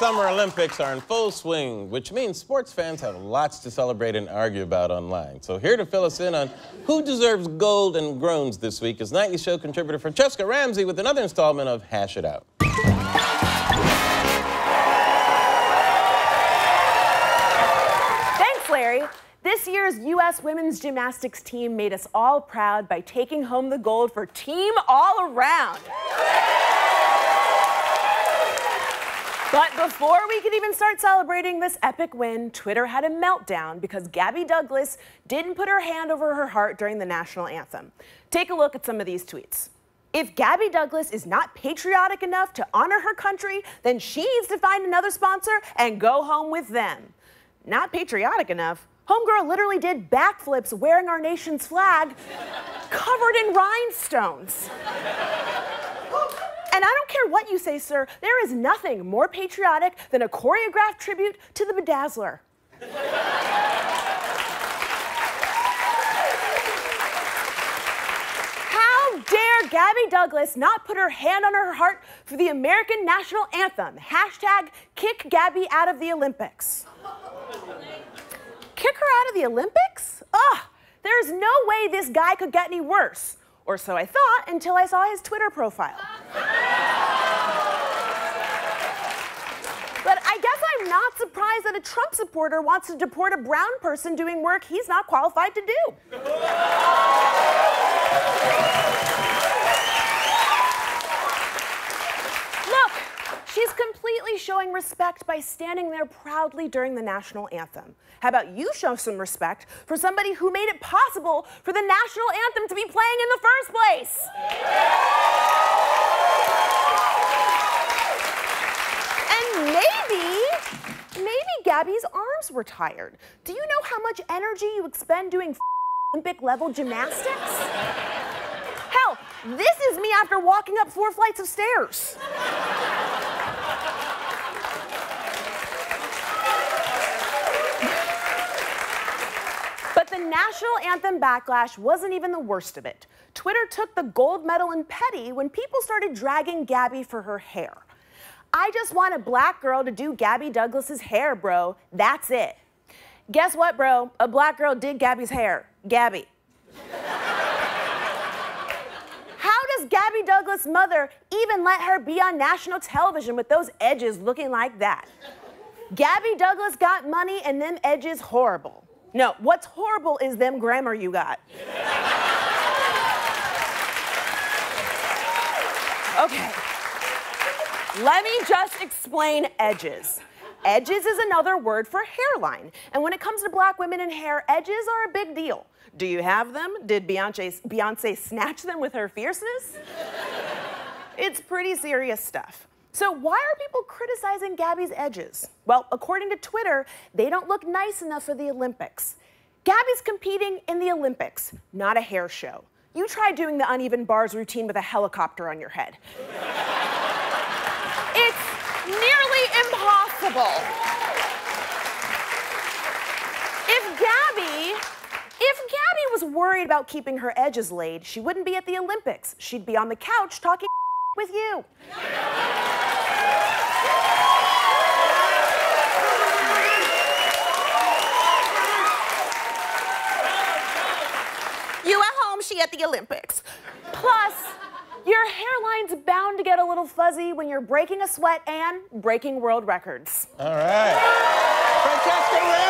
Summer Olympics are in full swing, which means sports fans have lots to celebrate and argue about online. So here to fill us in on who deserves gold and groans this week is Nightly Show contributor Franchesca Ramsey with another installment of Hash It Out. Thanks, Larry. This year's U.S. women's gymnastics team made us all proud by taking home the gold for Team All Around. But before we could even start celebrating this epic win, Twitter had a meltdown because Gabby Douglas didn't put her hand over her heart during the national anthem. Take a look at some of these tweets. If Gabby Douglas is not patriotic enough to honor her country, then she needs to find another sponsor and go home with them. Not patriotic enough? Homegirl literally did backflips wearing our nation's flag covered in rhinestones. And I don't care what you say, sir, there is nothing more patriotic than a choreographed tribute to the bedazzler. How dare Gabby Douglas not put her hand on her heart for the American national anthem? Hashtag kick Gabby out of the Olympics. kick her out of the Olympics? Ugh, there's no way this guy could get any worse. Or so I thought until I saw his Twitter profile. But I guess I'm not surprised that a Trump supporter wants to deport a brown person doing work he's not qualified to do. Look, she's completely showing respect by standing there proudly during the national anthem. How about you show some respect for somebody who made it possible for the national anthem to be playing in the first place? And maybe, maybe Gabby's arms were tired. Do you know how much energy you expend doing Olympic level gymnastics? Hell, this is me after walking up four flights of stairs. But the national anthem backlash wasn't even the worst of it. Twitter took the gold medal in petty when people started dragging Gabby for her hair. I just want a black girl to do Gabby Douglas's hair, bro. That's it. Guess what, bro? A black girl did Gabby's hair. Gabby. How does Gabby Douglas' mother even let her be on national television with those edges looking like that? Gabby Douglas got money and them edges horrible. No, what's horrible is them grammar you got. Okay. Let me just explain edges. Edges is another word for hairline. And when it comes to black women and hair, edges are a big deal. Do you have them? Did Beyonce, Beyonce snatch them with her fierceness? it's pretty serious stuff. So why are people criticizing Gabby's edges? Well, according to Twitter, they don't look nice enough for the Olympics. Gabby's competing in the Olympics, not a hair show. You try doing the uneven bars routine with a helicopter on your head. it's nearly impossible. If Gabby, if Gabby was worried about keeping her edges laid, she wouldn't be at the Olympics. She'd be on the couch talking with you. You at home, she at the Olympics. Plus, your hairline's bound to get a little fuzzy when you're breaking a sweat and breaking world records. All right. Franchesca Ramsey.